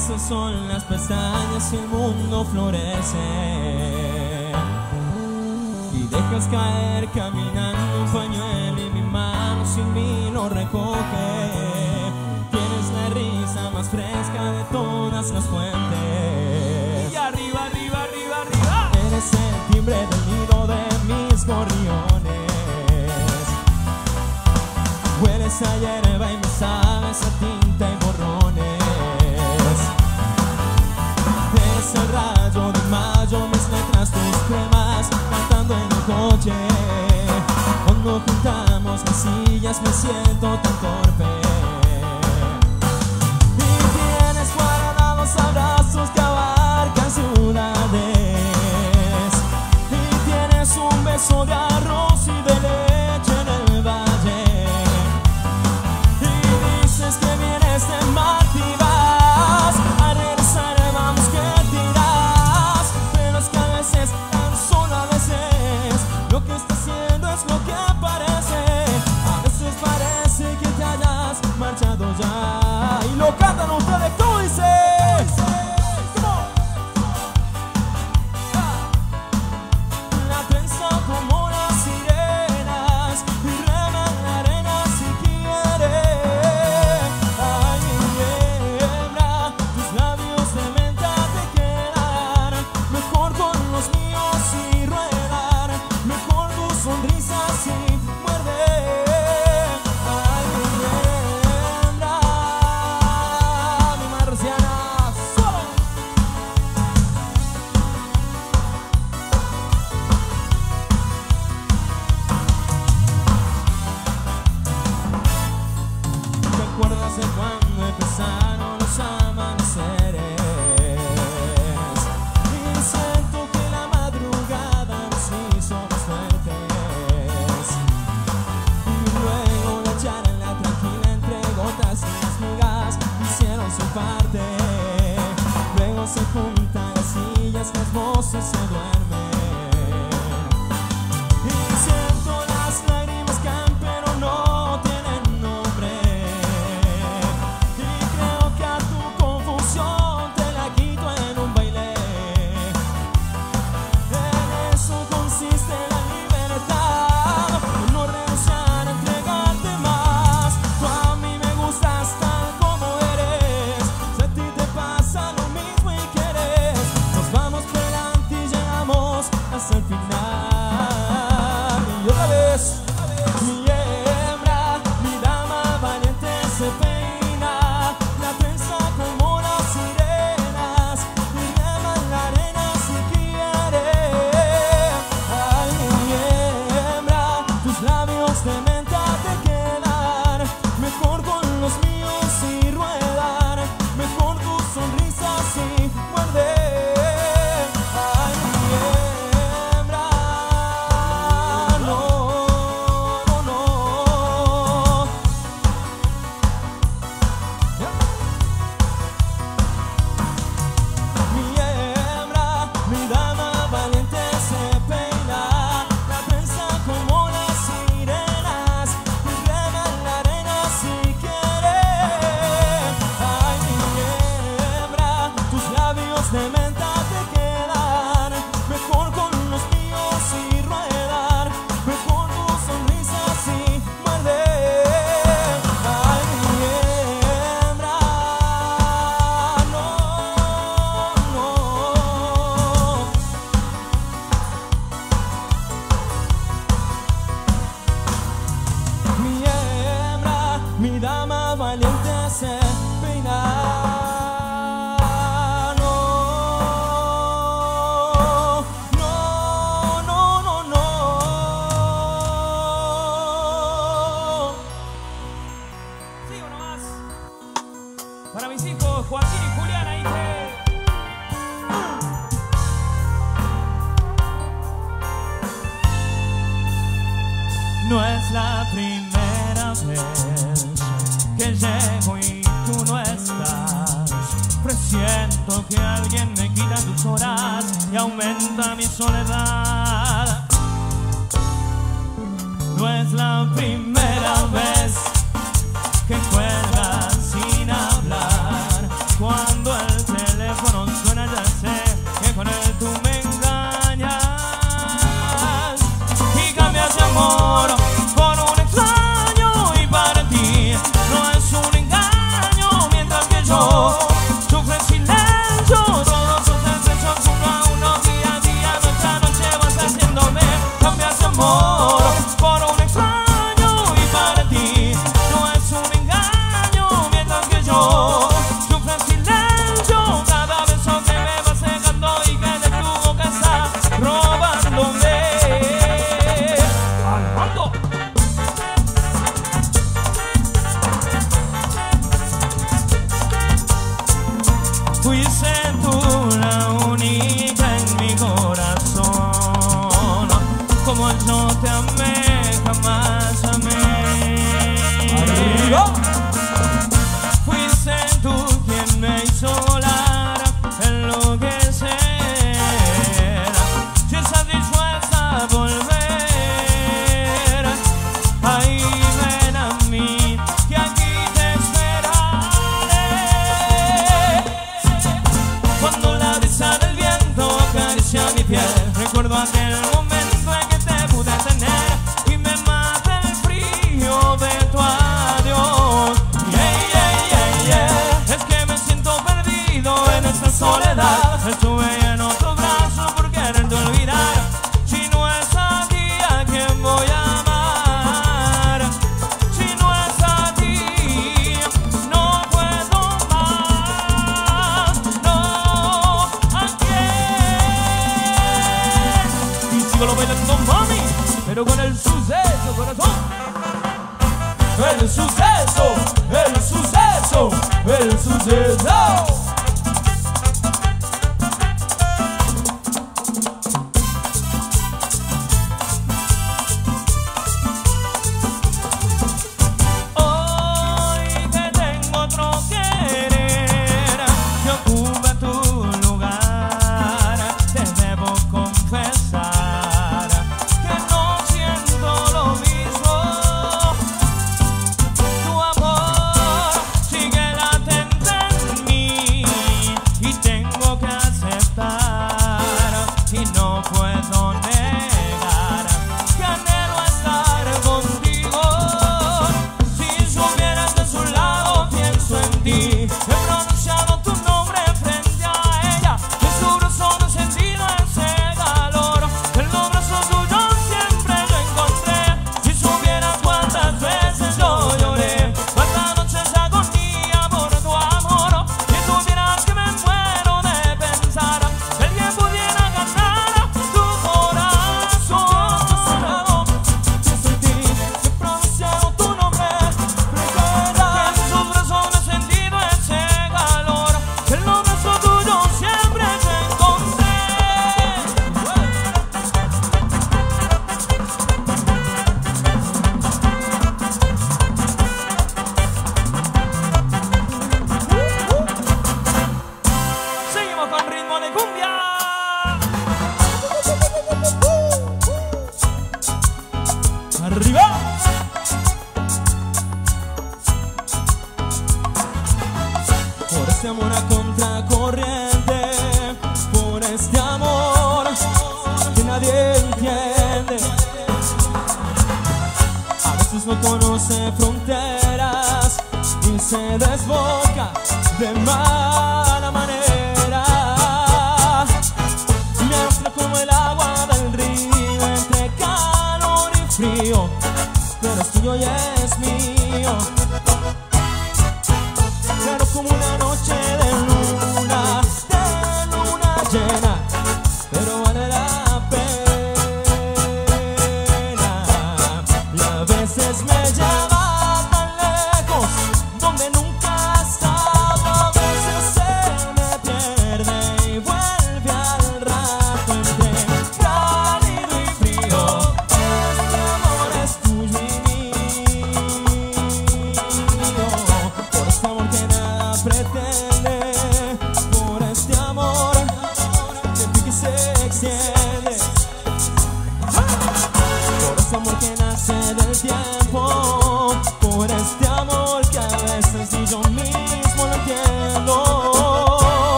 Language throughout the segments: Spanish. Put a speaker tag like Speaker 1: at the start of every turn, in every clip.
Speaker 1: crece el
Speaker 2: sol en las pestañas y el mundo florece. Y dejas caer caminando un pañuelo y mi mano sin mí lo recoge. Tienes la risa más fresca de todas las fuentes.
Speaker 1: Y arriba, arriba, arriba, arriba.
Speaker 2: Eres el timbre del nido de mis gorriones. Hueles a hierba y me sabes a ti siento tu corazón. Sillas, las pero con el
Speaker 1: suceso, corazón. El suceso, el suceso, el suceso.
Speaker 2: Pero eres tuyo y es mío. Claro como una noche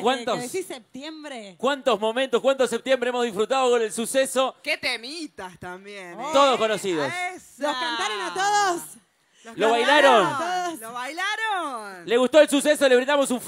Speaker 3: ¿Cuántos, ¿Cuántos momentos, cuántos septiembre hemos disfrutado con el suceso?
Speaker 4: ¡Qué temitas también! ¿eh?
Speaker 3: Todos conocidos.
Speaker 5: ¡Los cantaron a todos!
Speaker 4: Los
Speaker 3: ¿Lo bailaron?
Speaker 4: A todos. ¿Lo bailaron?
Speaker 3: ¿Le gustó el suceso? Le brindamos un